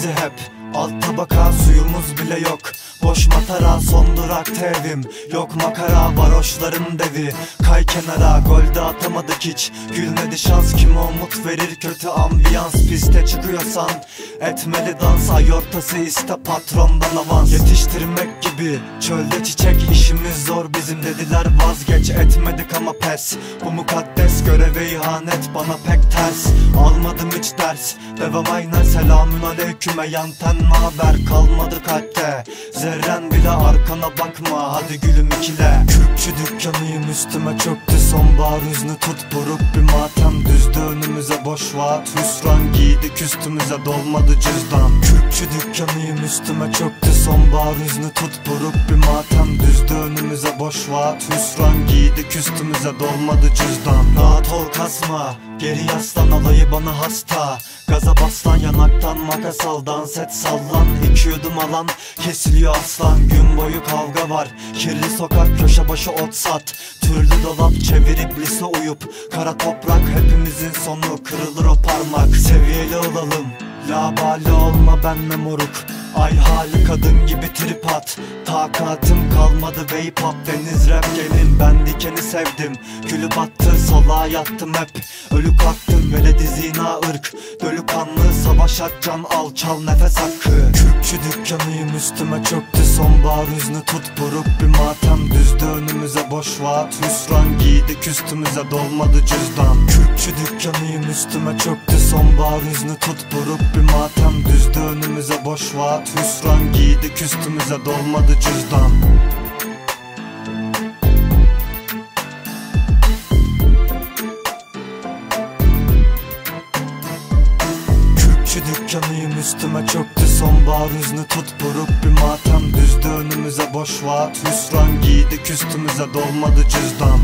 bizi hep. Alt tabaka suyumuz bile yok. Boş matara son durakta evim Yok makara varoşların devi. Kay kenara golde atamadık hiç. Gülmedi şans kime umut verir? Kötü ambiyans piste çıkıyorsan Etmeli dans ay ortası iste patrondan avans Yetiştirmek gibi çölde çiçek işimiz zor. Bizim dediler vazgeç Etmedik ama pes. Bu mukaddes göreve ihanet bana pek ters. Almadım hiç ders Devam aynen. Selamün aleyküme yanten haber kalmadı kalpte. Zerren bile arkana bakma hadi gülüm ikile. Kürkçü dükkanıyım üstüme çöktü sonbahar. Hüznü tut buruk bir matem. Düzdü önümüze boş vaat. Hüsran giydik üstümüze dolmadı cüzdan. Kürkçü dükkanıyım üstüme çöktü sonbahar hüznü tut buruk bir matem Düzdü önümüze boş vaat. Hüsran giydik üstümüze dolmadı cüzdan. Rahat ol kasma geri yaslan alayı bana hasta. Gaza baslan yanaktan makas al dans et sallan. İki yudum alan kesiliyor aslan. Gün boyu kavga var kirli sokak köşe başı ot sat. Türlü dolap çevirip lise uyup Kara toprak hepimizin sonu. Kırılır o parmak Seviyeli olalım Labali olma benle moruk. Ay hali kadın gibi trip at. Takatim kalmadı vape up Deniz rap gelin ben dikeni sevdim. Külü battı salağa yattım hep. Ölü kalktım veledi zina ırk. Dölü kanlı savaş at can al çal nefes hakkı. Kürkçü dükkanıyım üstüme çöktü sonbahar hüznü tut. Buruk bir matem Düzdü önümüze boş vaat. Hüsran giydik üstümüze dolmadı cüzdan Kürkçü dükkanıyım üstüme çöktü sonbahar hüznü tut buruk bir matem Düzdü önümüze boş vaat. Hüsran giydik üstümüze dolmadı cüzdan. Kürkçü dükkanıyım üstüme çöktü sonbahar hüznü tut buruk bir matem Düzdü önümüze boş vaat. Hüsran giydik üstümüze dolmadı cüzdan